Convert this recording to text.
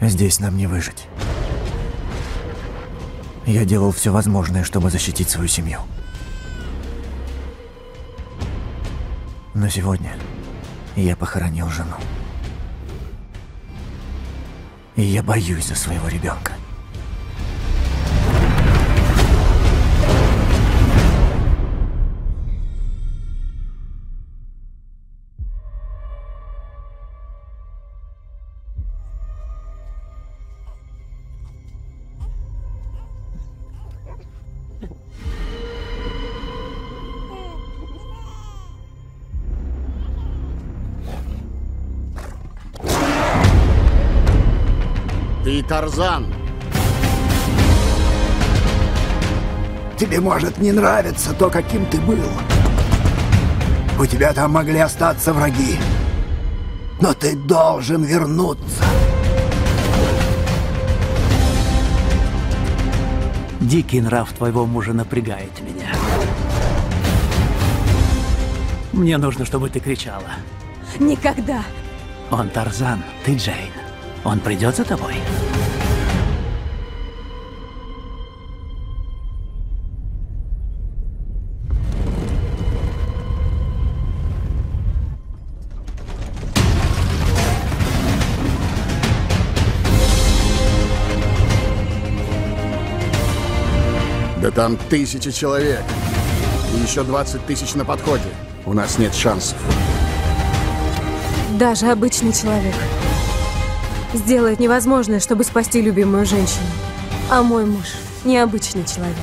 Здесь нам не выжить. Я делал все возможное, чтобы защитить свою семью. Но сегодня я похоронил жену. И я боюсь за своего ребенка. Ты Тарзан. Тебе может не нравиться то, каким ты был. У тебя там могли остаться враги. Но ты должен вернуться. Дикий нрав твоего мужа напрягает меня. Мне нужно, чтобы ты кричала. Никогда. Он Тарзан, ты Джейн. Он придет за тобой? Да там тысячи человек. И еще 20 тысяч на подходе. У нас нет шансов. Даже обычный человек сделает невозможное, чтобы спасти любимую женщину. А мой муж необычный человек.